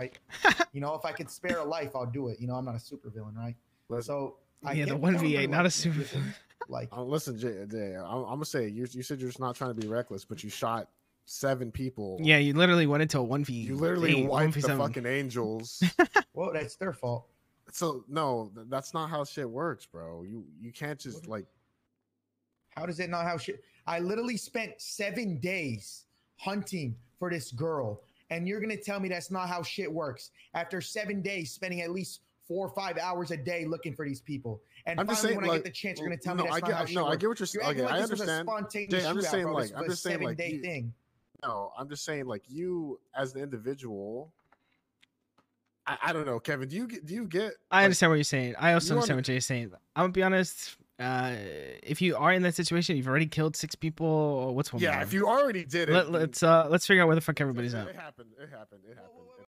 right? you know, if I could spare a life, I'll do it. You know, I'm not a super villain, right? Let's- So I Yeah, the one v eight, not a life super villain. Like Uh, listen, Jay, Jay I'm, I'm gonna say you. You said you're just not trying to be reckless, but you shot seven people. Yeah, you literally went into a one v. You literally eight, wiped the 1v7. fucking angels. well, that's their fault. so no, that's not how shit works, bro. You you can't just like How does it not how shit? I literally spent seven days hunting for this girl, and you're gonna tell me that's not how shit works. After seven days, spending at least four or five hours a day looking for these people, and I'm finally just saying, when I get the chance, you're gonna tell no, me that's I not get, how shit no, I get what you're You're saying. Okay, like I this was a understand. spontaneous Jay, I'm just saying, bro. like, I'm just saying, like, you- thing. No, I'm just saying, like you as an individual. I, I don't know, Kevin. Do you get? Do you get? I like, understand what you're saying. I also you understand under- what Jay's saying. I'm gonna be honest. Uh, if you are in that situation, you've already killed six people. Or what's one Yeah, more? if you already did it, Let, let's uh let's figure out where the fuck everybody's at. it happened. It happened. It happened.